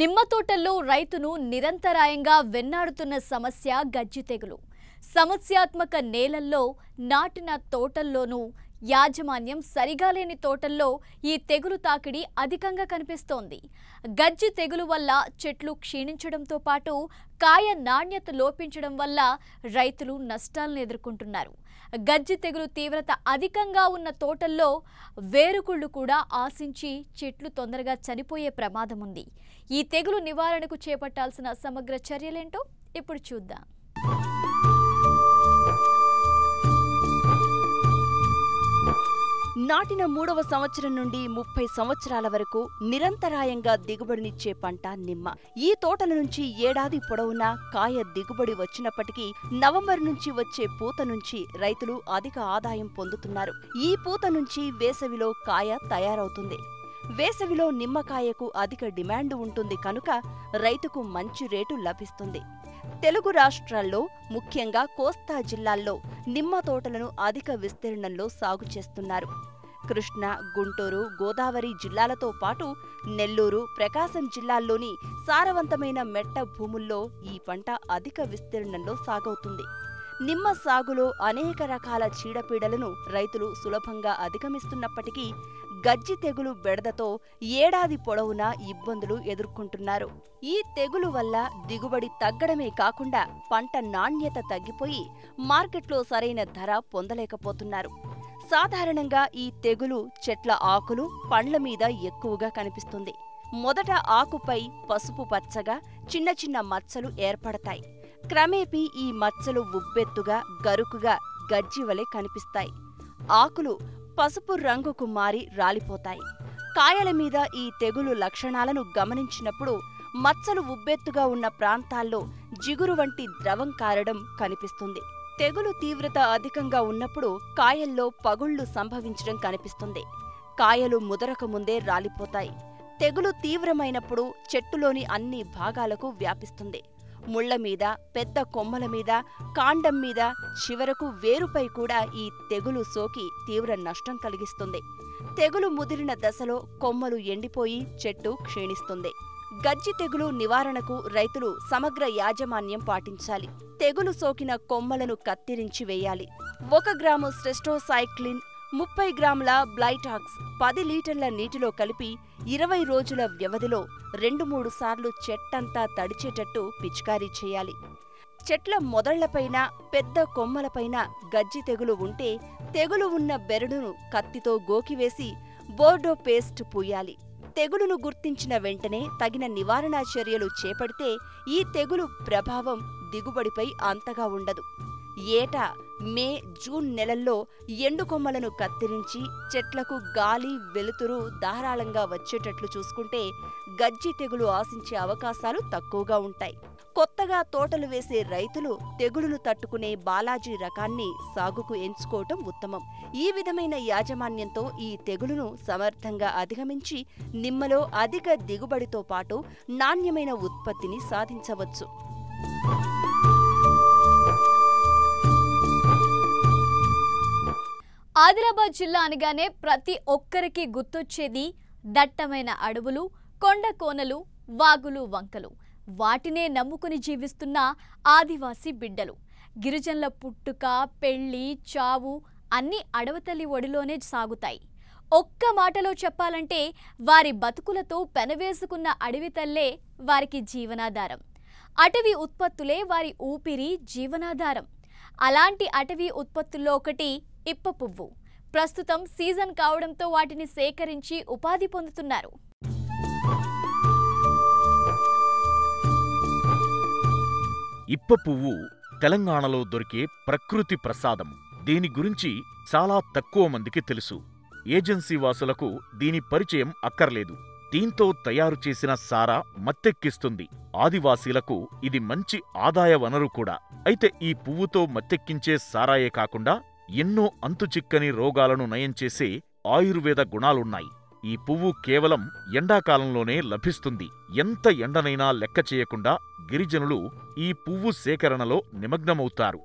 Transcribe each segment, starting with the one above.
నిమ్మ తోటల్లో రైతును నిరంతరాయంగా వెన్నాడుతున్న సమస్య గజ్జి తెగులు సమస్యాత్మక నేలల్లో నాటిన తోటల్లోనూ యాజమాన్యం సరిగా లేని తోటల్లో ఈ తెగులు తాకిడి అధికంగా కనిపిస్తోంది. గజ్జి తెగులు వల్ల చెట్లు క్షీణించడంతో పాటు కాయ నాణ్యత లోపించడం వల్ల రైతులు నష్టాలను ఎదుర్కొంటున్నారు. గజ్జి తెగులు తీవ్రత అధికంగా ఉన్న తోటల్లో వేరుకుళ్ళు కూడా ఆశించి చెట్లు తొందరగా చనిపోయే ప్రమాదం ఉంది. ఈ తెగులు నివారణకు చేపట్టాల్సిన సమగ్ర చర్యలేంటో ఇప్పుడు చూద్దాం. నాటిన మూడవ సంవత్సరం నుండి ముప్పై సంవత్సరాల వరకు నిరంతరాయంగా దిగుబడినిచ్చే పంట నిమ్మ. ఈ తోటల నుంచి ఏడాది పొడవునా కాయ దిగుబడి వచ్చినప్పటికీ నవంబర్ నుంచి వచ్చే పూత నుంచి రైతులు అధిక ఆదాయం పొందుతున్నారు. ఈ పూత నుంచి వేసవిలో కాయ తయారవుతుంది. వేసవిలో నిమ్మకాయకు అధిక డిమాండ్ ఉంటుంది కనుక రైతుకు మంచి రేటు లభిస్తుంది. తెలుగు రాష్ట్రాల్లో ముఖ్యంగా కోస్తా జిల్లాల్లో నిమ్మ తోటలను అధిక విస్తీర్ణంలో సాగు చేస్తున్నారు. కృష్ణా గుంటూరు గోదావరి జిల్లాలతో పాటు నెల్లూరు ప్రకాశం జిల్లాల్లోని సారవంతమైన మెట్ట భూముల్లో ఈ పంట అధిక విస్తీర్ణంలో సాగవుతుంది. నిమ్మ సాగులో అనేక రకాల చీడపీడలను రైతులు సులభంగా అధిగమిస్తున్నప్పటికీ గజ్జి తెగులు బెడదతో ఏడాది పొడవునా ఇబ్బందులు ఎదుర్కొంటున్నారు. ఈ తెగులు వల్ల దిగుబడి తగ్గడమే కాకుండా పంట నాణ్యత తగ్గిపోయి మార్కెట్లో సరైన ధర పొందలేకపోతున్నారు. సాధారణంగా ఈ తెగులు చెట్ల ఆకులు పండ్ల మీద ఎక్కువగా కనిపిస్తుంది. మొదట ఆకుపై పసుపు పచ్చగా చిన్న చిన్న మచ్చలు ఏర్పడతాయి. క్రమేపీ ఈ మచ్చలు ఉబ్బెత్తుగా గరుకుగా గజ్జివలే కనిపిస్తాయి. ఆకులు పసుపు రంగుకు మారి రాలిపోతాయి. కాయల మీద ఈ తెగులు లక్షణాలను గమనించినప్పుడు మచ్చలు ఉబ్బెత్తుగా ఉన్న ప్రాంతాల్లో జిగురు వంటి ద్రవం కారడం కనిపిస్తుంది. తెగులు తీవ్రత అధికంగా ఉన్నప్పుడు కాయల్లో పగుళ్ళు సంభవించడం కనిపిస్తుంది. కాయలు ముదరక ముందే రాలిపోతాయి. తెగులు తీవ్రమైనప్పుడు చెట్టులోని అన్ని భాగాలకు వ్యాపిస్తుంది. ముళ్ళ మీద పెద్ద కొమ్మల మీద కాండం మీద చివరకు వేరుపై కూడా ఈ తెగులు సోకి తీవ్ర నష్టం కలిగిస్తుంది. తెగులు ముదిరిన దశలో కొమ్మలు ఎండిపోయి చెట్టు క్షీణిస్తుంది. గజ్జి తెగులు నివారణకు రైతులు సమగ్ర యాజమాన్యం పాటించాలి. తెగులు సోకిన కొమ్మలను కత్తిరించి వేయాలి. ఒక గ్రాము స్టెస్టోసైక్లిన్ ముప్పై గ్రాముల బ్లైటాక్స్ పది లీటర్ల నీటిలో కలిపి ఇరవై రోజుల వ్యవధిలో రెండు మూడు సార్లు చెట్టంతా తడిచేటట్టు పిచికారీ చేయాలి. చెట్ల మొదళ్ళపైన పెద్ద కొమ్మలపైన గజ్జి తెగులు ఉంటే తెగులు ఉన్న బెరడును కత్తితో గోకివేసి బోర్డో పేస్ట్ పూయాలి. తెగులును గుర్తించిన వెంటనే తగిన నివారణా చర్యలు చేపడితే ఈ తెగులు ప్రభావం దిగుబడిపై అంతగా ఉండదు. ఏటా మే జూన్ నెలల్లో ఎండు కొమ్మలను కత్తిరించి చెట్లకు గాలి వెలుతురు ధారాళంగా వచ్చేటట్లు చూసుకుంటే గజ్జి తెగులు ఆశించే అవకాశాలు తక్కువగా ఉంటాయి. కొత్తగా తోటలు వేసే రైతులు తెగులును తట్టుకునే బాలాజీ రకాన్ని సాగుకు ఎంచుకోవటం ఉత్తమం. ఈ విధమైన యాజమాన్యంతో ఈ తెగులును సమర్థంగా అధిగమించి నిమ్మలో అధిక దిగుబడితో పాటు నాణ్యమైన ఉత్పత్తిని సాధించవచ్చు. ఆదిలాబాద్ జిల్లా అనగానే ప్రతి ఒక్కరికి గుర్తొచ్చేది దట్టమైన అడవులు కొండ కోనలు వాగులు వంకలు. వాటినే నమ్ముకుని జీవిస్తున్న ఆదివాసీ బిడ్డలు. గిరిజనుల పుట్టుక పెళ్ళి చావు అన్నీ అడవతల్లి ఒడిలోనే సాగుతాయి. ఒక్క మాటలో చెప్పాలంటే వారి బతుకులతో పెనవేసుకున్న అడవి తల్లే వారికి జీవనాధారం. అటవీ ఉత్పత్తులే వారి ఊపిరి జీవనాధారం. అలాంటి అటవీ ఉత్పత్తుల్లో ఒకటి ఇప్ప పువ్వు. ప్రస్తుతం సీజన్ కావడంతో వాటిని సేకరించి ఉపాధి పొందుతున్నారు. ఇప్ప పువ్వు తెలంగాణలో దొరికే ప్రకృతి ప్రసాదం. దీని గురించి చాలా తక్కువ మందికి తెలుసు. ఏజెన్సీ వాసులకు దీని పరిచయం అక్కర్లేదు. దీంతో తయారు చేసిన సారా మత్తెక్కిస్తుంది. ఆదివాసీలకు ఇది మంచి ఆదాయ వనరు కూడా. అయితే ఈ పువ్వుతో మత్తెక్కించే సారాయే కాకుండా ఎన్నో అంతుచిక్కని రోగాలను నయం చేసే ఆయుర్వేద గుణాలున్నాయి. ఈ పువ్వు కేవలం ఎండాకాలంలోనే లభిస్తుంది. ఎంత ఎండనైనా లెక్క చేయకుండా గిరిజనులు ఈ పువ్వు సేకరణలో నిమగ్నమవుతారు.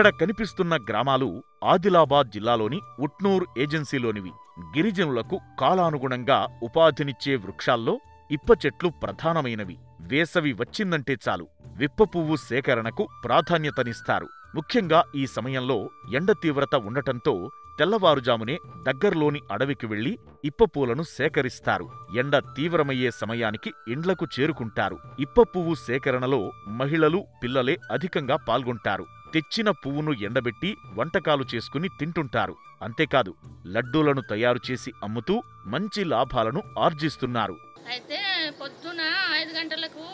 ఇక్కడ కనిపిస్తున్న గ్రామాలు ఆదిలాబాద్ జిల్లాలోని ఉట్నూర్ ఏజెన్సీలోనివి. గిరిజనులకు కాలానుగుణంగా ఉపాధినిచ్చే వృక్షాల్లో ఇప్ప చెట్లు ప్రధానమైనవి. వేసవి వచ్చిందంటే చాలు. విప్ప పువ్వు సేకరణకు ప్రాధాన్యతనిస్తారు. ముఖ్యంగా ఈ సమయంలో ఎండ తీవ్రత ఉండటంతో తెల్లవారుజామునే దగ్గర్లోని అడవికి వెళ్ళి ఇప్పపూలను సేకరిస్తారు. ఎండ తీవ్రమయ్యే సమయానికి ఇండ్లకు చేరుకుంటారు. ఇప్పపువ్వు సేకరణలో మహిళలు పిల్లలే అధికంగా పాల్గొంటారు. తెచ్చిన పువ్వును ఎండబెట్టి వంటకాలు చేసుకుని తింటుంటారు. అంతేకాదు లడ్డూలను తయారు చేసి అమ్ముతూ మంచి లాభాలను ఆర్జిస్తున్నారు. అయితే పొద్దున ఐదు గంటలకు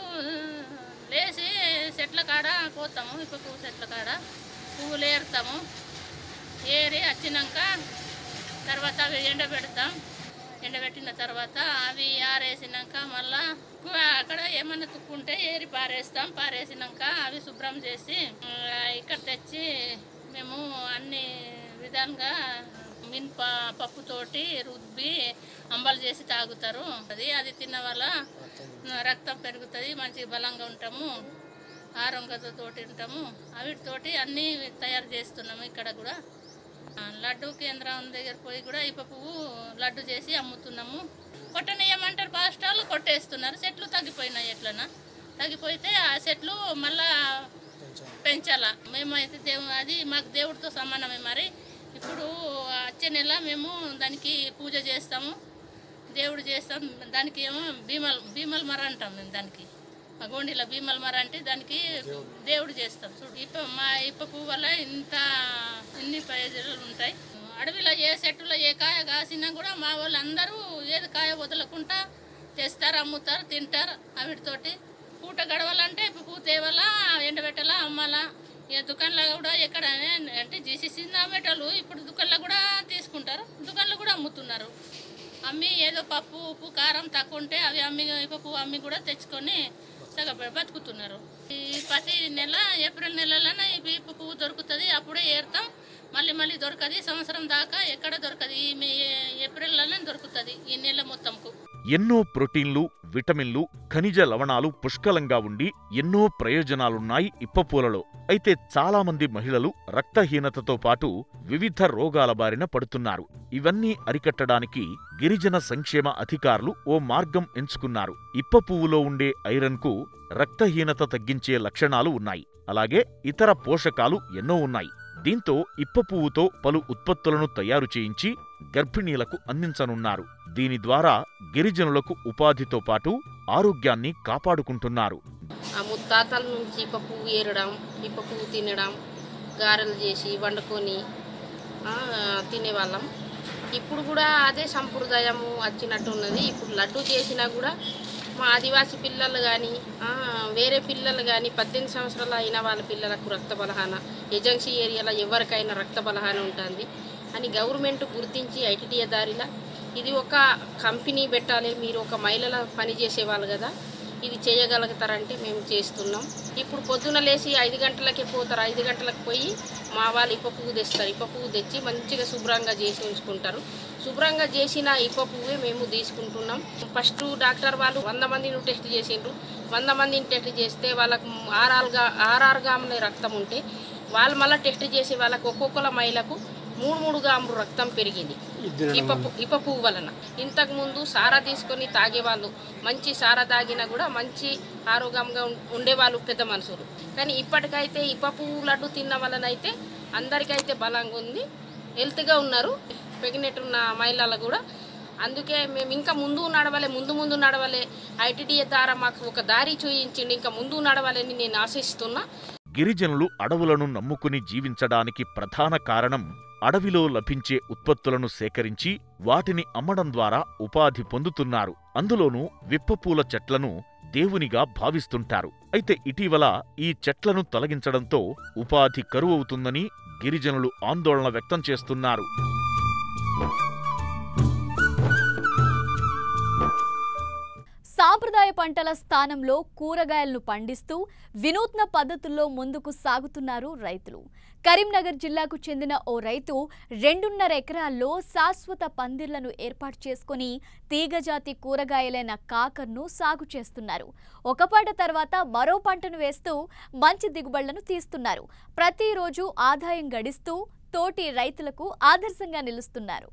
లేచి చెట్ల కాడ కోతాము ఇప్పుడు పువ్వు చెట్ల కాడ పువ్వులు ఏరుతాము. ఏరి వచ్చినాక తర్వాత అవి ఎండబెడతాం. ఎండబెట్టిన తర్వాత అవి ఆరేసినాక మళ్ళా అక్కడ ఏమన్నా తుక్కుంటే ఏరి పారేస్తాం. పారేసినాక అవి శుభ్రం చేసి ఇక్కడ తెచ్చి మేము అన్ని విధాలుగా మినప పప్పుతోటి రుబ్బి అంబలు చేసి తాగుతారు. అది అది తిన్న వల్ల రక్తం పెరుగుతుంది మంచి బలంగా ఉంటాము. ఆరోగ్యతతోటి ఉంటాము అవిటితోటి అన్నీ తయారు చేస్తున్నాము ఇక్కడ కూడా. లడ్డు కేంద్రం దగ్గర పోయి కూడా ఇప్ప పువ్వు లడ్డు చేసి అమ్ముతున్నాము. కొట్టనేయమంటారు ఫస్ట్ వాళ్ళు కొట్టేస్తున్నారు. చెట్లు తగ్గిపోయినాయి ఎట్లనా తగ్గిపోతే ఆ చెట్లు మళ్ళా పెంచాలా. మేమైతే దేవు అది మాకు దేవుడితో సమానమే మరి. ఇప్పుడు వచ్చే నెల మేము దానికి పూజ చేస్తాము. దేవుడు చేస్తాం. దానికి ఏమో భీమల్ భీమల్ మర అంటాం మేము దానికి. గోండిలో భీమలమర అంటే దానికి దేవుడు చేస్తాం. చూడు ఇప్ప మా ఇప్ప పువ్వు వల్ల ఇంత ఇన్ని ప్రయోజనాలు ఉంటాయి. అడవిలో ఏ చెట్టులో ఏ కాయ కాసినా కూడా మా వాళ్ళు అందరూ ఏది కాయ వదలకుండా తెస్తారు అమ్ముతారు తింటారు అవిటితోటి పూట గడవాలంటే పువ్వు తేవాలా ఎండబెట్టాలా అమ్మాలా? ఇక దుకాణంలో కూడా ఎక్కడ అంటే జీసీసీ అమ్మేటోళ్ళు ఇప్పుడు దుకాణంలో కూడా తీసుకుంటారు. దుకాణంలో కూడా అమ్ముతున్నారు. అమ్మి ఏదో పప్పు ఉప్పు కారం తక్కువ ఉంటే అవి అమ్మి పప్పు అమ్మి కూడా తెచ్చుకొని బతుకుతున్నారు. ఈ ప్రతి నెల ఏప్రిల్ నెలలోనే ఈ బీపు పువ్వు దొరుకుతుంది అప్పుడే ఏరుతాం మళ్ళీ మళ్ళీ దొరకదు సంవత్సరం దాకా ఎక్కడ దొరకదు ఈ మే ఏప్రిల్లోనే దొరుకుతుంది ఈ నెల మొత్తంకు. ఎన్నో ప్రోటీన్లు విటమిన్లు ఖనిజ లవణాలు పుష్కలంగా ఉండి ఎన్నో ప్రయోజనాలున్నాయి ఇప్పపూలలో. అయితే చాలామంది మహిళలు రక్తహీనతతో పాటు వివిధ రోగాల బారిన పడుతున్నారు. ఇవన్నీ అరికట్టడానికి గిరిజన సంక్షేమ అధికారులు ఓ మార్గం ఎంచుకున్నారు. ఇప్ప పువ్వులో ఉండే ఐరన్కు రక్తహీనత తగ్గించే లక్షణాలు ఉన్నాయి. అలాగే ఇతర పోషకాలు ఎన్నో ఉన్నాయి. దీంతో ఇప్ప పువ్వుతో పలు ఉత్పత్తులను తయారు చేయించి గర్భిణీలకు అందించనున్నారు. దీని ద్వారా గిరిజనులకు ఉపాధితో పాటు ఆరోగ్యాన్ని కాపాడుకుంటున్నారు. ఆ ముత్తాతల నుంచి ఇప్ప పువ్వు ఏరడం ఇప్ప పువ్వు తినడం గారెలు చేసి వండుకొని తినేవాళ్ళం. ఇప్పుడు కూడా అదే సంప్రదాయము వచ్చినట్టు ఉన్నది ఇప్పుడు లడ్డు చేసినా కూడా మా ఆదివాసీ పిల్లలు కానీ వేరే పిల్లలు కానీ పద్దెనిమిది సంవత్సరాలు అయిన వాళ్ళ పిల్లలకు రక్త బలహాన ఏజెన్సీ ఏరియాలో ఎవరికైనా రక్త బలహాన ఉంటుంది అని గవర్నమెంట్ గుర్తించి ఐటీడీఏ దారిలా. ఇది ఒక కంపెనీ పెట్టాలి మీరు ఒక మహిళల పని చేసేవాళ్ళు కదా. ఇది చేయగలుగుతారంటే మేము చేస్తున్నాం. ఇప్పుడు పొద్దున లేచి ఐదు గంటలకే పోతారు. ఐదు గంటలకు పోయి మా వాళ్ళు ఇప్ప పువ్వు తెస్తారు. ఇప్ప పువ్వు తెచ్చి మంచిగా శుభ్రంగా చేసి ఉంచుకుంటారు. శుభ్రంగా చేసిన ఇప్ప పువ్వే మేము తీసుకుంటున్నాం. ఫస్ట్ డాక్టర్ వాళ్ళు వంద మందిని టెస్ట్ చేసిండ్రు. వంద మందిని టెస్ట్ చేస్తే వాళ్ళకు ఆర్ఆర్గా ఆర్ఆర్ గాముల రక్తం ఉంటే వాళ్ళు మళ్ళీ టెస్ట్ చేసి వాళ్ళకు ఒక్కొక్కల మహిళకు మూడు మూడు గాములు రక్తం పెరిగింది. ఇప్ప పు- ఇప్ప పువ్వు వలన ఇంతకు ముందు సారా తీసుకొని తాగేవాళ్ళు మంచి సారా తాగినా కూడా మంచి ఆరోగ్యంగా ఉండేవాళ్ళు పెద్ద మనుషులు. కానీ ఇప్పటికైతే ఇప్ప పువ్వు లడ్డు తిన్న వలన అయితే అందరికైతే బలంగా ఉంది హెల్త్గా ఉన్నారు ప్రెగ్నెంట్ ఉన్న మహిళలు కూడా. అందుకే మేము ఇంకా ముందు నడవాలి ముందు ముందు నడవాలి. ఐటీడీఏ ద్వారా మాకు ఒక దారి చూయించిండి ఇంకా ముందు నడవాలని నేను ఆశిస్తున్నా. గిరిజనులు అడవులను నమ్ముకుని జీవించడానికి ప్రధాన కారణం అడవిలో లభించే ఉత్పత్తులను సేకరించి వాటిని అమ్మడం ద్వారా ఉపాధి పొందుతున్నారు. అందులోనూ విప్పపూల చెట్లను దేవునిగా భావిస్తుంటారు. అయితే ఇటీవల ఈ చెట్లను తొలగించడంతో ఉపాధి కరువవుతుందని గిరిజనులు ఆందోళన వ్యక్తం చేస్తున్నారు. సాంప్రదాయ పంటల స్థానంలో కూరగాయలను పండిస్తూ వినూత్న పద్ధతుల్లో ముందుకు సాగుతున్నారు రైతులు. కరీంనగర్ జిల్లాకు చెందిన ఓ రైతు రెండున్నర ఎకరాల్లో శాశ్వత పందిర్లను ఏర్పాటు చేసుకుని తీగజాతి కూరగాయలైన కాకర్ను సాగు చేస్తున్నారు. ఒక పంట తర్వాత మరో పంటను వేస్తూ మంచి దిగుబడులను తీస్తున్నారు. ప్రతిరోజు ఆదాయం గడిస్తూ తోటి రైతులకు ఆదర్శంగా నిలుస్తున్నారు.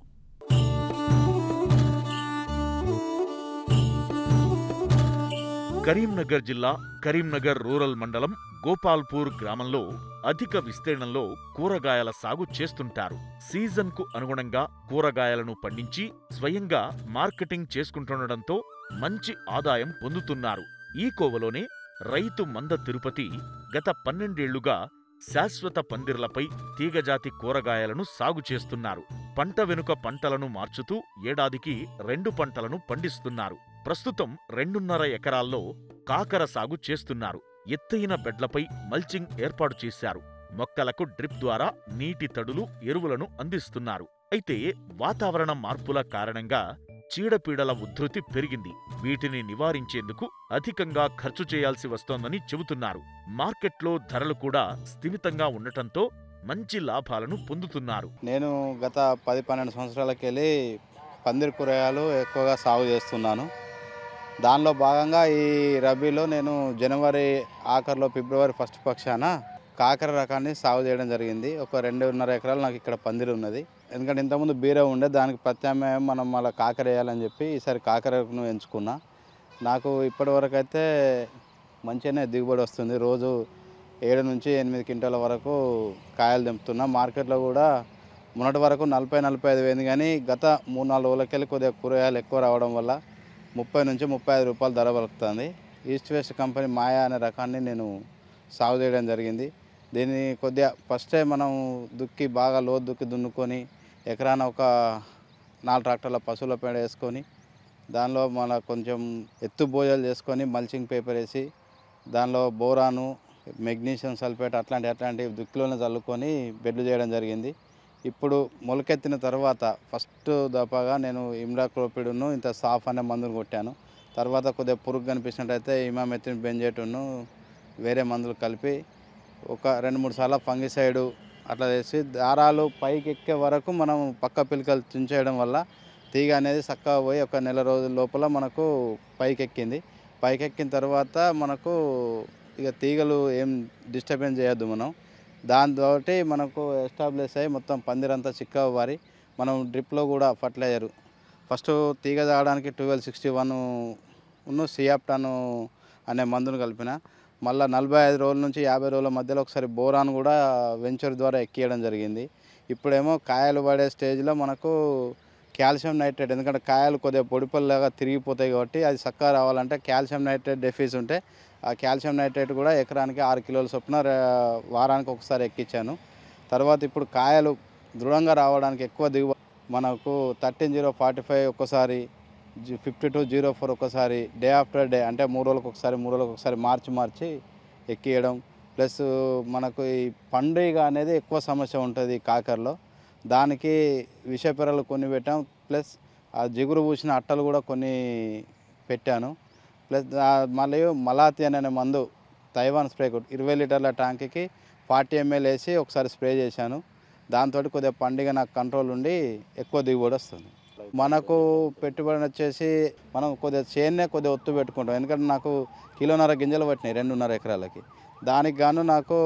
కరీంనగర్ జిల్లా కరీంనగర్ రూరల్ మండలం గోపాల్పూర్ గ్రామంలో అధిక విస్తీర్ణంలో కూరగాయల సాగు చేస్తుంటారు. సీజన్కు అనుగుణంగా కూరగాయలను పండించి స్వయంగా మార్కెటింగ్ చేసుకుంటుండటంతో మంచి ఆదాయం పొందుతున్నారు. ఈ కోవలోనే రైతు మంద తిరుపతి గత పన్నెండేళ్ళుగా శాశ్వత పందిర్లపై తీగజాతి కూరగాయలను సాగు చేస్తున్నారు. పంట వెనుక పంటలను మార్చుతూ ఏడాదికి రెండు పంటలను పండిస్తున్నారు. ప్రస్తుతం రెండున్నర ఎకరాల్లో కాకర సాగు చేస్తున్నారు. ఎత్తైన బెడ్లపై మల్చింగ్ ఏర్పాటు చేశారు. మొక్కలకు డ్రిప్ ద్వారా నీటి తడులు ఎరువులను అందిస్తున్నారు. అయితే వాతావరణ మార్పుల కారణంగా చీడపీడల ఉధృతి పెరిగింది. వీటిని నివారించేందుకు అధికంగా ఖర్చు చేయాల్సి వస్తోందని చెబుతున్నారు. మార్కెట్లో ధరలు కూడా స్థిమితంగా ఉండటంతో మంచి లాభాలను పొందుతున్నారు. నేను గత పది పన్నెండు సంవత్సరాలకెళ్ళి పందిరి కూరగాయలు ఎక్కువగా సాగు చేస్తున్నాను. దానిలో భాగంగా ఈ రబీలో నేను జనవరి ఆఖరిలో ఫిబ్రవరి ఫస్ట్ పక్షాన కాకర రకాన్ని సాగు చేయడం జరిగింది. ఒక రెండున్నర ఎకరాలు నాకు ఇక్కడ పందిరి ఉన్నది. ఎందుకంటే ఇంతకుముందు బీరే ఉండే దానికి ప్రత్యామ్నాయం మనం మళ్ళీ కాకర వేయాలని చెప్పి ఈసారి కాకరను ఎంచుకున్నా. నాకు ఇప్పటివరకు అయితే మంచిగానే దిగుబడి వస్తుంది. రోజు ఏడు నుంచి ఎనిమిది క్వింటాల వరకు కాయలు దింపుతున్నా మార్కెట్లో కూడా మొన్నటి వరకు నలభై నలభై ఐదు వేయింది కానీ గత మూడు నాలుగు రోజులకెళ్ళి కొద్దిగా కూరగాయలు ఎక్కువ రావడం వల్ల ముప్పై నుంచి ముప్పై ఐదు రూపాయలు ధర పలుకుతుంది. ఈస్ట్ వెస్ట్ కంపెనీ మాయా అనే రకాన్ని నేను సాగు చేయడం జరిగింది. దీన్ని కొద్దిగా ఫస్టే మనం దుక్కి బాగా లోతు దుక్కి దున్నుకొని ఎకరాన ఒక నాలుగు ట్రాక్టర్ల పశువుల పేడ వేసుకొని దానిలో మన కొంచెం ఎత్తు భోజనాలు చేసుకొని మల్చింగ్ పేపర్ వేసి దానిలో బోరాను మెగ్నీషియం సల్ఫేట్ అట్లాంటి అట్లాంటి దుక్కిలోనే చల్లుకొని బెడ్లు చేయడం జరిగింది. ఇప్పుడు మొలకెత్తిన తర్వాత ఫస్ట్ దపాగా నేను ఇమ్రాక్లోపిడును ఇంత సాఫ్ అనే మందులు కొట్టాను. తర్వాత కొద్దిగా పురుగు కనిపించినట్టయితే ఇమామెత్తిన్ బెంజేటును వేరే మందులు కలిపి ఒక రెండు మూడు సార్లు ఫంగిసైడు అట్లా చేసి దారాలు పైకి ఎక్కే వరకు మనం పక్క పిలకలు తుంచేయడం వల్ల తీగ అనేది చక్కగా పోయి ఒక నెల రోజుల లోపల మనకు పైకి ఎక్కింది పైకి ఎక్కిన తర్వాత మనకు ఇక తీగలు ఏం డిస్టర్బెన్స్ చేయొద్దు మనం. దాంతో మనకు ఎస్టాబ్లిష్ అయ్యి మొత్తం పందిరంతా చిక్కగా వారి మనం డ్రిప్లో కూడా ఫర్టిలైజర్ ఫస్ట్ తీగ తాగడానికి ట్వెల్వ్ సిక్స్టీ వన్ ఉన్ను సియాప్టాను అనే మందును కలిపిన. మళ్ళీ నలభై ఐదు రోజుల నుంచి యాభై రోజుల మధ్యలో ఒకసారి బోరాన్ కూడా వెంచర్ ద్వారా ఎక్కియడం జరిగింది. ఇప్పుడేమో కాయలు పడే స్టేజ్లో మనకు కాల్షియం నైట్రేట్ ఎందుకంటే కాయలు కొద్దిగా పొడిపల్లాగా తిరిగిపోతాయి కాబట్టి అది చక్కగా రావాలంటే కాల్షియం నైట్రేట్ డెఫీస్ ఉంటే కాల్షియం నైట్రేట్ కూడా ఎకరానికి ఆరు కిలోల చొప్పున వారానికి ఒకసారి ఎక్కించాను. తర్వాత ఇప్పుడు కాయలు దృఢంగా రావడానికి ఎక్కువ దిగువ మనకు థర్టీన్ జీరో ఫార్టీ ఫైవ్ ఒక్కసారి ఫిఫ్టీ టూ జీరో ఫోర్ ఒకసారి డే ఆఫ్టర్ డే అంటే మూడు రోజులకు ఒకసారి మూడు రోజులకు ఒకసారి మార్చి మార్చి ఎక్కియడం. ప్లస్ మనకు ఈ పండుగ అనేది ఎక్కువ సమస్య ఉంటుంది కాకరలో. దానికి విషపెరలు కొన్ని పెట్టాం. ప్లస్ ఆ జిగురు పూసిన అట్టలు కూడా కొన్ని పెట్టాను. ప్లస్ మళ్ళీ మలాతి అనే మందు తైవాన్ స్ప్రే కొట్టు ఇరవై లీటర్ల ట్యాంక్కి ఫార్టీ ఎంఎల్ వేసి ఒకసారి స్ప్రే చేశాను. దాంతో కొద్దిగా పండుగ నాకు కంట్రోల్ ఉండి ఎక్కువ దిగుబడి వస్తుంది. మనకు పెట్టుబడి వచ్చేసి మనం కొద్దిగా చేన్నే కొద్దిగా ఒత్తు పెట్టుకుంటాం. ఎందుకంటే నాకు కిలోన్నర గింజలు పట్టినాయి రెండున్నర ఎకరాలకి. దానికి గాను నాకు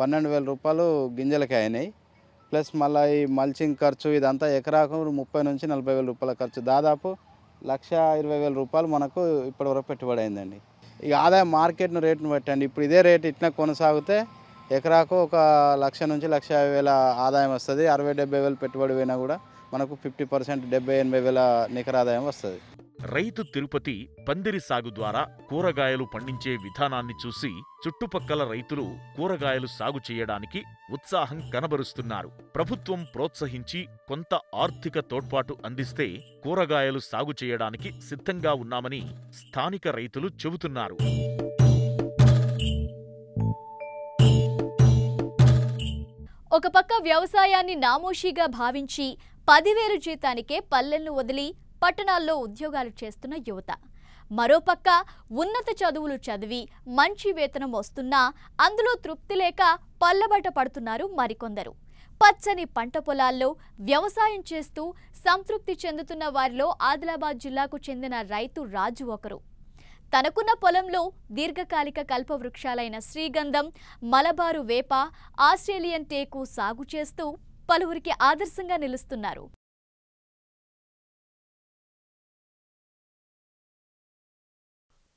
పన్నెండు వేల రూపాయలు గింజలకి అయినాయి. ప్లస్ మళ్ళీ ఈ మల్చింగ్ ఖర్చు ఇదంతా ఎకరాకు ముప్పై నుంచి నలభై వేల రూపాయల ఖర్చు. దాదాపు లక్ష ఇరవై వేల రూపాయలు మనకు ఇప్పటివరకు పెట్టుబడి అయిందండి ఇక ఆదాయం మార్కెట్ను రేటును పెట్టండి ఇప్పుడు ఇదే రేటు ఇట్లా కొనసాగితే ఎకరాకు ఒక లక్ష నుంచి లక్ష యాభై వేల ఆదాయం వస్తుంది. అరవై డెబ్బై వేలు పెట్టుబడి పోయినా కూడా మనకు ఫిఫ్టీ పర్సెంట్ డెబ్బై ఎనభై వేల నికర ఆదాయం వస్తుంది. రైతు తిరుపతి పందిరి సాగు ద్వారా కూరగాయలు పండించే విధానాన్ని చూసి చుట్టుపక్కల రైతులు కూరగాయలు సాగు చేయడానికి ఉత్సాహం కనబరుస్తున్నారు. ప్రభుత్వం ప్రోత్సహించి కొంత ఆర్థిక తోడ్పాటు అందిస్తే కూరగాయలు సాగు చేయడానికి సిద్ధంగా ఉన్నామని స్థానిక రైతులు చెబుతున్నారు. ఒక పక్క వ్యవసాయాన్ని నామోషీగా భావించి పదివేలు జీతానికే పల్లెలను వదిలి పట్టణాల్లో ఉద్యోగాలు చేస్తున్న యువత. మరోపక్క ఉన్నత చదువులు చదివి మంచి వేతనం వస్తున్నా అందులో తృప్తి లేక పల్లబట పడుతున్నారు మరికొందరు. పచ్చని పంట పొలాల్లో వ్యవసాయం చేస్తూ సంతృప్తి చెందుతున్న వారిలో ఆదిలాబాద్ జిల్లాకు చెందిన రైతు రాజు ఒకరు. తనకున్న పొలంలో దీర్ఘకాలిక కల్పవృక్షాలైన శ్రీగంధం మలబారు వేప ఆస్ట్రేలియన్ టేకు సాగు చేస్తూ పలువురికి ఆదర్శంగా నిలుస్తున్నారు.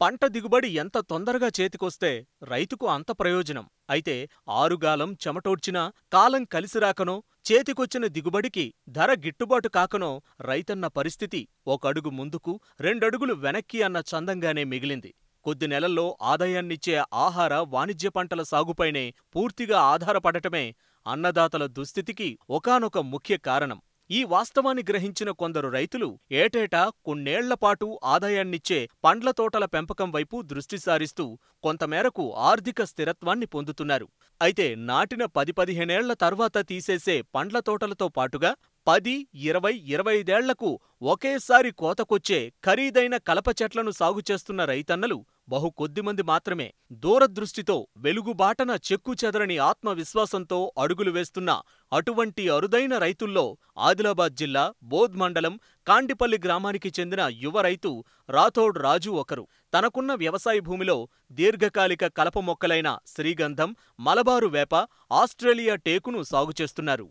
పంట దిగుబడి ఎంత తొందరగా చేతికొస్తే రైతుకు అంత ప్రయోజనం. అయితే ఆరుగాలం చెమటోడ్చినా కాలం కలిసిరాకనో చేతికొచ్చిన దిగుబడికి ధర గిట్టుబాటు కాకనో రైతన్న పరిస్థితి ఒకడుగు ముందుకు రెండడుగులు వెనక్కి అన్న చందంగానే మిగిలింది. కొద్ది నెలల్లో ఆదాయాన్నిచ్చే ఆహార వాణిజ్య పంటల సాగుపైనే పూర్తిగా ఆధారపడటమే అన్నదాతల దుస్థితికి ఒకానొక ముఖ్య కారణం. ఈ వాస్తవాన్ని గ్రహించిన కొందరు రైతులు ఏటేటా కొన్నేళ్ళపాటు ఆదాయాన్నిచ్చే పండ్ల తోటల పెంపకం వైపు దృష్టి సారిస్తూ కొంతమేరకు ఆర్థిక స్థిరత్వాన్ని పొందుతున్నారు. అయితే నాటిన పది పదిహేనేళ్ళ తర్వాత తీసేసే పండ్ల తోటలతో పాటుగా పది ఇరవై ఇరవై ఐదేళ్ళకు ఒకేసారి కోతకొచ్చే ఖరీదైన కలప చెట్లను సాగు చేస్తున్న రైతన్నలు బహు కొద్దిమంది మాత్రమే. దూరదృష్టితో వెలుగుబాటన చెక్కు చెదరని ఆత్మవిశ్వాసంతో అడుగులు వేస్తున్న అటువంటి అరుదైన రైతుల్లో ఆదిలాబాద్ జిల్లా బోధ్ మండలం కాండిపల్లి గ్రామానికి చెందిన యువ రైతు రాథోడ్ రాజు ఒకరు. తనకున్న వ్యవసాయ భూమిలో దీర్ఘకాలిక కలప మొక్కలైన శ్రీగంధం మలబారు వేప ఆస్ట్రేలియా టేకును సాగు చేస్తున్నారు.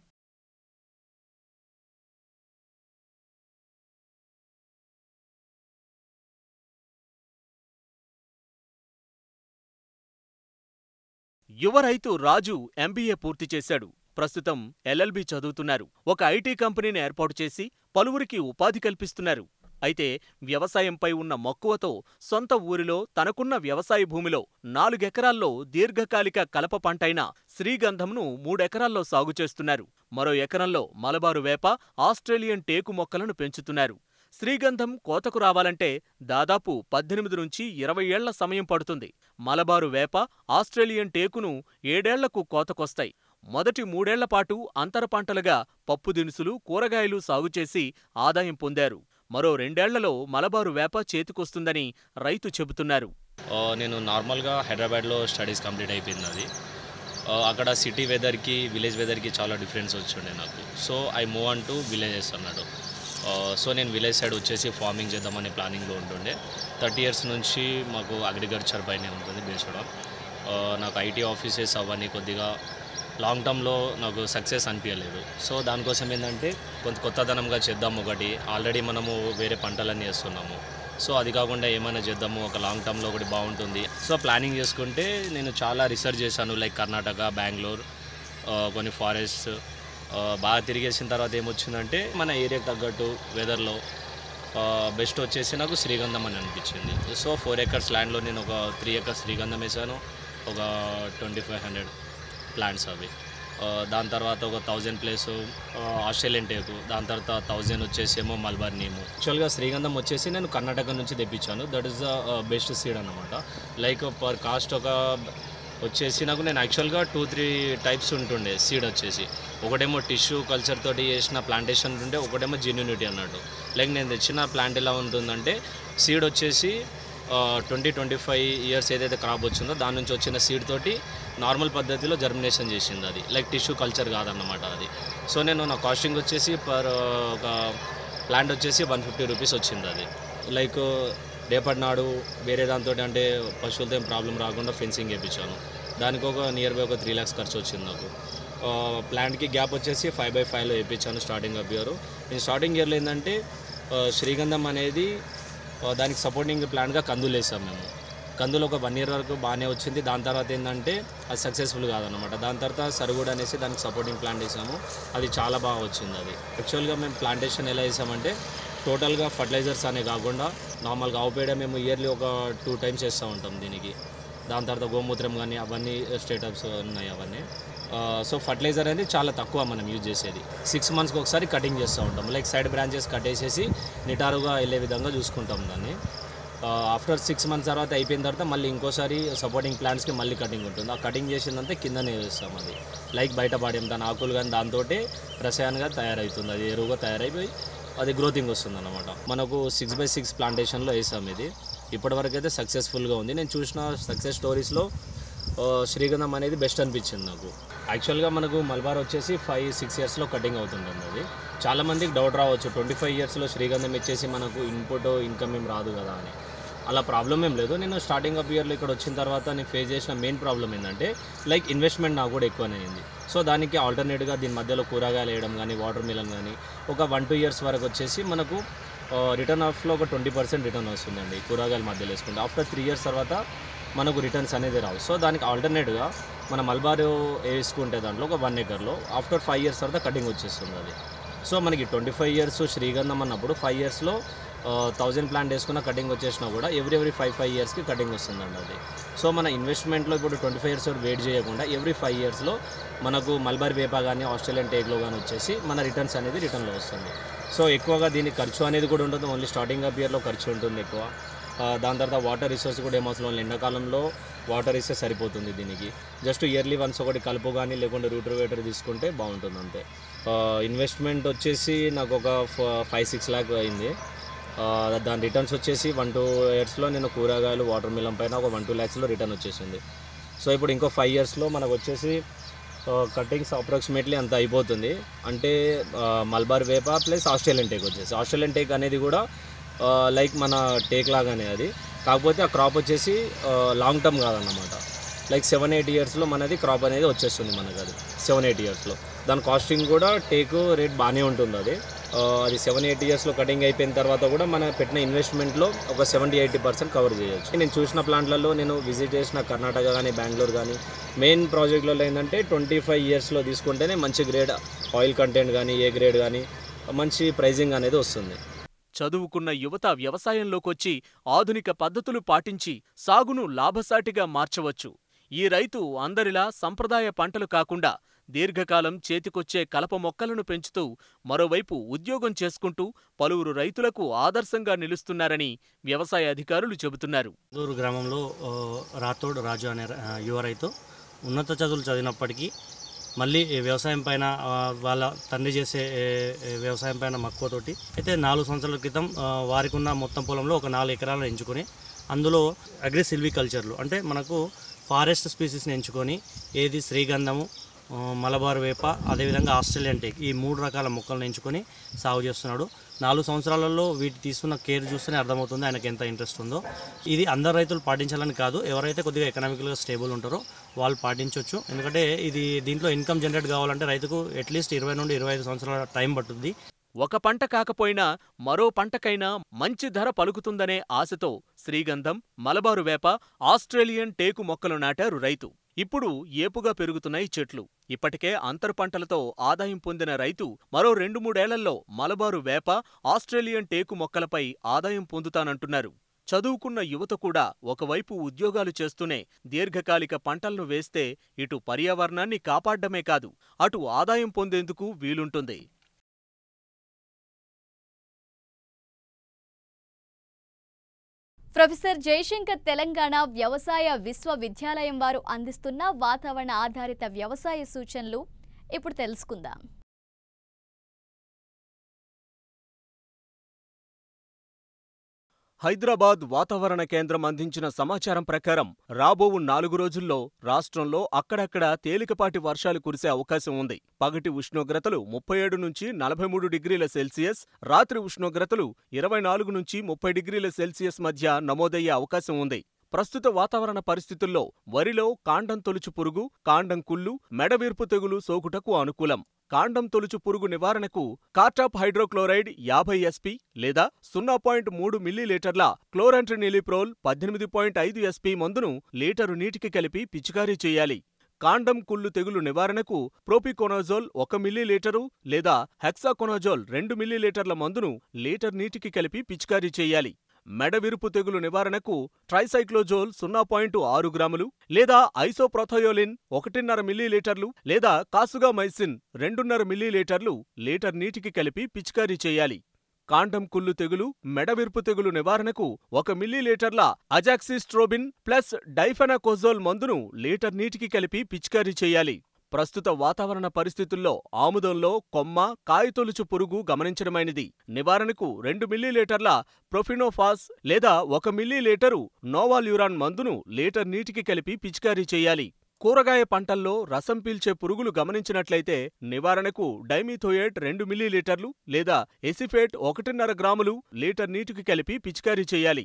యువ రైతు రాజు ఎంబీఏ పూర్తి చేశాడు. ప్రస్తుతం ఎల్ఎల్బి చదువుతున్నారు. ఒక ఐటీ కంపెనీని ఏర్పాటు చేసి పలువురికి ఉపాధి కల్పిస్తున్నారు. అయితే వ్యవసాయంపై ఉన్న మక్కువతో సొంత ఊరిలో తనకున్న వ్యవసాయ భూమిలో నాలుగెకరాల్లో దీర్ఘకాలిక కలప పంటైన శ్రీగంధంను మూడెకరాల్లో సాగు చేస్తున్నారు. మరో ఎకరంలో మలబారు వేప ఆస్ట్రేలియన్ టేకు మొక్కలను పెంచుతున్నారు. శ్రీగంధం కోతకు రావాలంటే దాదాపు పద్దెనిమిది నుంచి ఇరవై ఏళ్ళ సమయం పడుతుంది. మలబారు వేప ఆస్ట్రేలియన్ టేకును ఏడేళ్ళకు కోతకొస్తాయి. మొదటి మూడేళ్ళపాటు అంతర పంటలుగా పప్పు దినుసులు కూరగాయలు సాగు చేసి ఆదాయం పొందారు. మరో రెండేళ్ళలో మలబారు వేప చేతికొస్తుందని రైతు చెబుతున్నారు. నేను నార్మల్గా హైదరాబాద్లో స్టడీస్ కంప్లీట్ అయిపోయింది అది. అక్కడ సిటీ వెదర్కి విలేజ్ వెదర్కి చాలా డిఫరెన్స్ వచ్చిండే నాకు. So I move on to villages అన్నాడు. సో నేను విలేజ్ సైడ్ వచ్చేసి ఫార్మింగ్ చేద్దామని ప్లానింగ్లో ఉంటుండే. థర్టీ ఇయర్స్ నుంచి మాకు అగ్రికల్చర్ పైనే ఉంటుంది బేస్డ్ ఆన్. నాకు ఐటీ ఆఫీసెస్ అవన్నీ కొద్దిగా లాంగ్ టర్మ్లో నాకు సక్సెస్ అనిపించలేదు సో దానికోసం ఏంటంటే కొంత కొత్తదనంగా చేద్దాం ఒకటి ఆల్రెడీ మనము వేరే పంటలన్నీ వేస్తున్నాము. సో అది కాకుండా ఏమైనా చేద్దాము ఒక లాంగ్ టర్మ్లో ఒకటి బాగుంటుంది. సో ప్లానింగ్ చేసుకుంటే నేను చాలా రీసెర్చ్ చేశాను లైక్ కర్ణాటక బెంగళూరు కొన్ని ఫారెస్ట్ బాగా తిరిగేసిన తర్వాత ఏమొచ్చిందంటే మన ఏరియాకి తగ్గట్టు వెదర్లో బెస్ట్ వచ్చేసి నాకు శ్రీగంధం అని అనిపించింది. సో ఫోర్ ఎకర్స్ ల్యాండ్లో నేను ఒక త్రీ ఎకర్స్ శ్రీగంధం వేసాను. ఒక ట్వంటీ ఫైవ్ హండ్రెడ్ ప్లాంట్స్ అవి దాని తర్వాత ఒక థౌజండ్ ప్లేస్ ఆస్ట్రేలియన్ టేకు దాని తర్వాత థౌజండ్ వచ్చేసేమో మల్బార్ నేము యాక్చువల్గా శ్రీగంధం వచ్చేసి నేను కర్ణాటక నుంచి తెప్పించాను. That is the best seed అనమాట లైక్ పర్ కాస్ట్ ఒక వచ్చేసి నాకు నేను యాక్చువల్గా టూ త్రీ టైప్స్ ఉంటుండే సీడ్ వచ్చేసి. ఒకటేమో టిష్యూ కల్చర్ తోటి చేసిన ప్లాంటేషన్ ఉంటే ఒకటేమో జెన్యునిటీ అన్నట్టు. లైక్ నేను తెచ్చిన ప్లాంట్ ఎలా ఉంటుందంటే సీడ్ వచ్చేసి ట్వంటీ ట్వంటీ ఫైవ్ ఇయర్స్ ఏదైతే క్రాప్ వచ్చిందో దాని నుంచి వచ్చిన సీడ్ తోటి నార్మల్ పద్ధతిలో జర్మినేషన్ చేసింది అది. లైక్ టిష్యూ కల్చర్ కాదన్నమాట అది. సో నేను నా కాస్టింగ్ వచ్చేసి పర్ ఒక ప్లాంట్ వచ్చేసి వన్ ఫిఫ్టీ రూపీస్ వచ్చింది అది. లైక్ రేపటి నాడు వేరే దాంతో అంటే పశువులతో ఏం ప్రాబ్లం రాకుండా ఫెన్సింగ్ వేయించాను దానికి ఒక నియర్ బై ఒక త్రీ ల్యాక్స్ ఖర్చు వచ్చింది నాకు. ప్లాంట్కి గ్యాప్ వచ్చేసి ఫైవ్ బై ఫైవ్లో వేయించాను స్టార్టింగ్ ఆఫ్ ఇయర్ నేను స్టార్టింగ్ ఇయర్లో ఏంటంటే శ్రీగంధం అనేది దానికి సపోర్టింగ్ ప్లాంట్గా కందులు వేసాం మేము. కందులు ఒక వన్ ఇయర్ వరకు బాగానే వచ్చింది. దాని తర్వాత ఏంటంటే అది సక్సెస్ఫుల్ కాదనమాట దాని తర్వాత సరుగుడు అనేసి దానికి సపోర్టింగ్ ప్లాంట్ వేసాము. అది చాలా బాగా వచ్చింది అది. యాక్చువల్గా మేము ప్లాంటేషన్ ఎలా వేసామంటే టోటల్గా ఫర్టిలైజర్స్ అనే కాకుండా నార్మల్గా ఆవు పేడ మేము ఇయర్లీ ఒక టూ టైమ్స్ వేస్తూ ఉంటాం దీనికి. దాని తర్వాత గోమూత్రం కానీ అవన్నీ స్టేటప్స్ ఉన్నాయి అవన్నీ. సో ఫర్టిలైజర్ అనేది చాలా తక్కువ మనం యూజ్ చేసేది. సిక్స్ మంత్స్కి ఒకసారి కటింగ్ చేస్తూ ఉంటాం. లైక్ సైడ్ బ్రాంచెస్ కట్టేసేసి నిటారుగా వెళ్ళే విధంగా చూసుకుంటాం దాన్ని. ఆఫ్టర్ సిక్స్ మంత్స్ తర్వాత అయిపోయిన తర్వాత మళ్ళీ ఇంకోసారి సపోర్టింగ్ ప్లాంట్స్కి మళ్ళీ కటింగ్ ఉంటుంది. ఆ కటింగ్ చేసిందంతా కిందనే వేస్తాం అది. లైక్ బయట పాడేం దాని ఆకులు కానీ దాంతో రసాయనంగా తయారవుతుంది. అది ఎరువుగా తయారైపోయి అది గ్రోతింగ్ వస్తుంది అనమాట మనకు సిక్స్ బై సిక్స్ ప్లాంటేషన్లో వేసాం ఇది. ఇప్పటివరకు అయితే సక్సెస్ఫుల్గా ఉంది. నేను చూసిన సక్సెస్ స్టోరీస్లో శ్రీగంధం అనేది బెస్ట్ అనిపించింది నాకు. యాక్చువల్గా మనకు మల్బార్ వచ్చేసి ఫైవ్ సిక్స్ ఇయర్స్లో కటింగ్ అవుతుంటుంది అది. చాలామందికి డౌట్ రావచ్చు. ట్వంటీ ఫైవ్ ఇయర్స్లో శ్రీగంధం ఇచ్చేసి మనకు ఇన్పుట్ ఇన్కమ్ ఏం రాదు కదా అని. అలా ప్రాబ్లం ఏం లేదు. నేను స్టార్టింగ్ ఆఫ్ ఇయర్లో ఇక్కడ వచ్చిన తర్వాత నేను ఫేస్ చేసిన మెయిన్ ప్రాబ్లం ఏంటంటే లైక్ ఇన్వెస్ట్మెంట్ నాకు కూడా ఎక్కువనే అయింది. సో దానికి ఆల్టర్నేట్గా దీని మధ్యలో కూరగాయలు వేయడం కానీ వాటర్ మిలన్ కానీ ఒక వన్ టూ ఇయర్స్ వరకు వచ్చేసి మనకు రిటర్న్ ఆఫ్లో ఒక ట్వంటీ పర్సెంట్ రిటర్న్ వస్తుందండి కూరగాయల మధ్యలో వేసుకుంటే. ఆఫ్టర్ త్రీ ఇయర్స్ తర్వాత మనకు రిటర్న్స్ అనేది రావు. సో దానికి ఆల్టర్నేట్గా మన మల్బారు వేసుకుంటే దాంట్లో ఒక వన్ ఎకర్లో ఆఫ్టర్ ఫైవ్ ఇయర్స్ తర్వాత కటింగ్ వచ్చేస్తుంది అది. సో మనకి ట్వంటీ ఫైవ్ ఇయర్స్ శ్రీగంధం అన్నప్పుడు ఫైవ్ ఇయర్స్లో థౌజండ్ ప్లాంట్ వేసుకున్న కటింగ్ వచ్చేసినా కూడా ఎవ్రీ ఎవ్రీ ఫైవ్ ఫైవ్ ఇయర్స్కి కటింగ్ వస్తుందండి అది. సో మన ఇన్వెస్ట్మెంట్లో ఇప్పుడు ట్వంటీ ఫైవ్ ఇయర్స్ వెయిట్ చేయకుండా ఎవ్రీ ఫైవ్ ఇయర్స్లో మనకు మల్బార్ వేపా కానీ ఆస్ట్రేలియన్ టేక్లో కానీ వచ్చేసి మన రిటర్న్స్ అనేది రిటర్న్లో వస్తుంది. సో ఎక్కువగా దీనికి ఖర్చు అనేది కూడా ఉంటుంది. ఓన్లీ స్టార్టింగ్ ఆఫ్ ఇయర్లో ఖర్చు ఉంటుంది ఎక్కువ. దాని తర్వాత వాటర్ రిసోర్స్ కూడా ఏమవసరం లేదు. ఎండాకాలంలో వాటర్ ఇస్తే సరిపోతుంది దీనికి. జస్ట్ ఇయర్లీ వన్స్ ఒకటి కలుపు కానీ లేకుంటే రూటర్ వేటర్ తీసుకుంటే బాగుంటుంది అంతే. ఇన్వెస్ట్మెంట్ వచ్చేసి నాకు ఒక ఫైవ్ సిక్స్ ల్యాక్ అయింది. దాని రిటర్న్స్ వచ్చేసి వన్ టూ ఇయర్స్లో నేను కూరగాయలు వాటర్ మిలన్ పైన ఒక వన్ టూ ల్యాక్స్లో రిటర్న్ వచ్చేసింది. సో ఇప్పుడు ఇంకో ఫైవ్ ఇయర్స్లో మనకు వచ్చేసి కటింగ్స్ అప్రాక్సిమేట్లీ అంత అయిపోతుంది. అంటే మల్బార్ వేప ప్లస్ ఆస్ట్రేలియన్ టేక్ వచ్చేసి. ఆస్ట్రేలియన్ టేక్ అనేది కూడా లైక్ మన టేక్ లాగానే అది. కాకపోతే ఆ క్రాప్ వచ్చేసి లాంగ్ టర్మ్ కాదన్నమాట. లైక్ సెవెన్ ఎయిట్ ఇయర్స్లో మనది క్రాప్ అనేది వచ్చేస్తుంది మనకు అది. సెవెన్ ఎయిట్ ఇయర్స్లో దాని కాస్టింగ్ కూడా టేకు రేట్ బాగానే ఉంటుంది అది. అది సెవెన్ ఎయిట్ ఇయర్స్లో కటింగ్ అయిపోయిన తర్వాత కూడా మన పెట్టిన ఇన్వెస్ట్మెంట్లో ఒక సెవెంటీ ఎయిటీ పర్సెంట్ కవర్ చేయొచ్చు. నేను చూసిన ప్లాంట్లలో నేను విజిట్ చేసిన కర్ణాటక కానీ బెంగళూరు కానీ మెయిన్ ప్రాజెక్టులలో ఏంటంటే ట్వంటీ ఫైవ్ ఇయర్స్లో తీసుకుంటేనే మంచి గ్రేడ్ ఆయిల్ కంటెంట్ కానీ ఏ గ్రేడ్ కానీ మంచి ప్రైజింగ్ అనేది వస్తుంది. చదువుకున్న యువత వ్యవసాయంలోకొచ్చి ఆధునిక పద్ధతులు పాటించి సాగును లాభసాటిగా మార్చవచ్చు. ఈ రైతు అందరిలా సంప్రదాయ పంటలు కాకుండా దీర్ఘకాలం చేతికొచ్చే కలప మొక్కలను పెంచుతూ మరోవైపు ఉద్యోగం చేసుకుంటూ పలువురు రైతులకు ఆదర్శంగా నిలుస్తున్నారని వ్యవసాయ అధికారులు చెబుతున్నారు. దూరు గ్రామంలో రాథోడ్ రాజు అనే యువ రైతు ఉన్నత చదువులు చదివినప్పటికీ మళ్ళీ వ్యవసాయం పైన వాళ్ళ తండ్రి చేసే వ్యవసాయం పైన మక్కువతోటి అయితే నాలుగు సంవత్సరాల క్రితం వారికి ఉన్న మొత్తం పొలంలో ఒక నాలుగు ఎకరాలను ఎంచుకొని అందులో అగ్రి సిల్వికల్చర్లు అంటే మనకు ఫారెస్ట్ స్పీసీస్ని ఎంచుకొని ఏది శ్రీగంధము మలబార్ వేప అదేవిధంగా ఆస్ట్రేలియన్ టేక్. ఈ మూడు రకాల మొక్కలను ఎంచుకొని సాగు చేస్తున్నాడు. నాలుగు సంవత్సరాలలో వీటి తీసుకున్న కేర్ చూస్తేనే అర్థమవుతుంది ఆయనకు ఎంత ఇంట్రెస్ట్ ఉందో. ఇది అందరు రైతులు పాటించాలని కాదు. ఎవరైతే కొద్దిగా ఎకనామికల్గా స్టేబుల్ ఉంటారో వాళ్ళు పాటించవచ్చు ఎందుకంటే ఇది దీంట్లో ఇన్కమ్ జనరేట్ కావాలంటే రైతుకు అట్లీస్ట్ ఇరవై నుండి ఇరవై ఐదు సంవత్సరాల టైం పట్టుద్ది. ఒక పంట కాకపోయినా మరో పంటకైనా మంచి ధర పలుకుతుందనే ఆశతో శ్రీగంధం మలబారు వేప ఆస్ట్రేలియన్ టేకు మొక్కలు నాటారు రైతు. ఇప్పుడు ఏపుగా పెరుగుతున్నాయి చెట్లు. ఇప్పటికే అంతర్ పంటలతో ఆదాయం పొందిన రైతు మరో రెండు మూడేళ్ళలో మలబారు వేప ఆస్ట్రేలియన్ టేకు మొక్కలపై ఆదాయం పొందుతానంటున్నారు. చదువుకున్న యువత కూడా ఒకవైపు ఉద్యోగాలు చేస్తూనే దీర్ఘకాలిక పంటలను వేస్తే ఇటు పర్యావరణాన్ని కాపాడ్డమే కాదు అటు ఆదాయం పొందేందుకు వీలుంటుంది. ప్రొఫెసర్ జయశంకర్ తెలంగాణ వ్యవసాయ విశ్వవిద్యాలయం వారు అందిస్తున్న వాతావరణ ఆధారిత వ్యవసాయ సూచనలు ఇప్పుడు తెలుసుకుందాం. హైదరాబాద్ వాతావరణ కేంద్రం అందించిన సమాచారం ప్రకారం రాబోవు నాలుగు రోజుల్లో రాష్ట్రంలో అక్కడక్కడ తేలికపాటి వర్షాలు కురిసే అవకాశం ఉంది. పగటి ఉష్ణోగ్రతలు ముప్పై ఏడు నుంచి నలభై మూడు డిగ్రీల సెల్సియస్ రాత్రి ఉష్ణోగ్రతలు ఇరవై నాలుగు నుంచి ముప్పై డిగ్రీల సెల్సియస్ మధ్య నమోదయ్యే అవకాశం ఉంది. ప్రస్తుత వాతావరణ పరిస్థితుల్లో వరిలో కాండం తొలుచు పురుగు కాండం కుళ్ళు మెడవీర్పు తెగులు సోకుటకు అనుకూలం. కాండం తొలుచు పురుగు నివారణకు కార్టాప్ హైడ్రోక్లోరైడ్ యాభై ఎస్పీ లేదా సున్నా పాయింట్ మూడు మిల్లీలీటర్ల క్లోరంట్రినిలిప్రోల్ పద్దెనిమిది పాయింట్ ఐదు ఎస్పీ మందును లీటరు నీటికి కలిపి పిచికారీ చేయాలి. కాండం కుళ్ళు తెగులు నివారణకు ప్రోపికోనోజోల్ ఒక మిల్లీలీటరు లేదా హెక్సాకోనోజోల్ రెండు మిల్లీలీటర్ల మందును లీటర్ నీటికి కలిపి పిచికారీ చేయాలి. మెడవిరుపు తెగులు నివారణకు ట్రైసైక్లోజోల్ సున్నా పాయింట్ ఆరు గ్రాములు లేదా ఐసోప్రోథయోలిన్ ఒకటిన్నర మిల్లీలీటర్లు లేదా కాసుగామైసిన్ రెండున్నర మిల్లీలీటర్లు లీటర్ నీటికి కలిపి పిచికారీ చేయాలి. కాండం కుళ్ళు తెగులు మెడవిరుపు తెగులు నివారణకు ఒక మిల్లీలీటర్ల అజాక్సిస్ట్రోబిన్ ప్లస్ డైఫెనాకోజోల్ మందును లీటర్ నీటికి కలిపి పిచికారీ చేయాలి. ప్రస్తుత వాతావరణ పరిస్థితుల్లో ఆముదంలో కొమ్మ కాయతొలుచు పురుగు గమనించడమైనది. నివారణకు రెండు మిల్లీలీటర్ల ప్రొఫినోఫాస్ లేదా ఒక మిల్లీలీటరు నోవాల్యూరాన్ మందును లీటర్ నీటికి కలిపి పిచికారీ చేయాలి. కూరగాయ పంటల్లో రసం పీల్చే పురుగులు గమనించినట్లయితే నివారణకు డైమిథోయేట్ రెండు మిల్లీలీటర్లు లేదా ఎసిఫేట్ ఒకటిన్నర గ్రాములు లీటర్ నీటికి కలిపి పిచికారీ చేయాలి.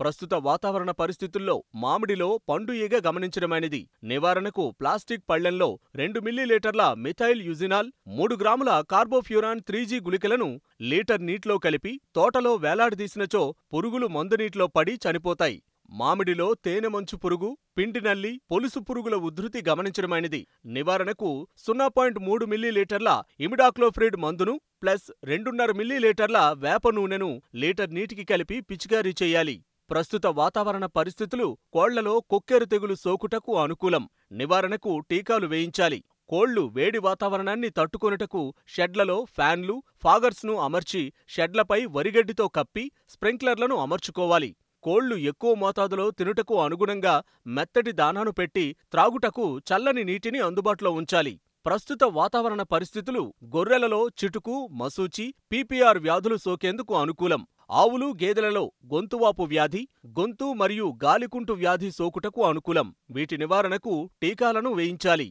ప్రస్తుత వాతావరణ పరిస్థితుల్లో మామిడిలో పండు ఈగ గమనించడమైనది. నివారణకు ప్లాస్టిక్ పళ్ళెంలో రెండు మిల్లీలీటర్ల మిథైల్ యుజినాల్ మూడు గ్రాముల కార్బోఫ్యూరాన్ త్రీ జీ గుళికలను లీటర్ నీటిలో కలిపి తోటలో వేలాడదీసినచో పురుగులు మందునీటిలో పడి చనిపోతాయి. మామిడిలో తేనె మంచు పురుగు పిండి నల్లి పొలుసు పురుగుల ఉధృతి గమనించడమైనది. నివారణకు సున్నా పాయింట్ మూడు మిల్లీలీటర్ల ఇమిడాక్లోఫ్రిడ్ మందును ప్లస్ రెండున్నర మిల్లీలీటర్ల వేప నూనెను లీటర్ నీటికి కలిపి పిచికారీ చేయాలి. ప్రస్తుత వాతావరణ పరిస్థితులు కోళ్ళలో కొక్కేరు తెగులు సోకుటకు అనుకూలం. నివారణకు టీకాలు వేయించాలి. కోళ్ళు వేడి వాతావరణాన్ని తట్టుకొనుటకు షెడ్లలో ఫ్యాన్లు ఫాగర్స్ను అమర్చి షెడ్లపై వరిగడ్డితో కప్పి స్ప్రింక్లర్లను అమర్చుకోవాలి. కోళ్ళు ఎక్కువ మోతాదులో తినుటకు అనుగుణంగా మెత్తటి దానాను పెట్టి త్రాగుటకు చల్లని నీటిని అందుబాటులో ఉంచాలి. ప్రస్తుత వాతావరణ పరిస్థితులు గొర్రెలలో చిటుకు మసూచి పీపీఆర్ వ్యాధులు సోకేందుకు అనుకూలం. ఆవులు గేదెలలో గొంతువాపు వ్యాధి గొంతు మరియు గాలికుంటు వ్యాధి సోకుటకు అనుకూలం. వీటి నివారణకు టీకాలను వేయించాలి.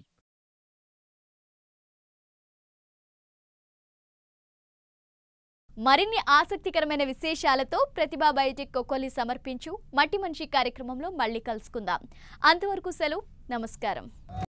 మరిన్ని ఆసక్తికరమైన విశేషాలతో ప్రతిభా బయోటెక్ కొక్కొల్లి సమర్పించు మట్టి మనిషి కార్యక్రమంలో మళ్ళీ కలుసుకుందాం. అంతవరకు సెలవు. నమస్కారం.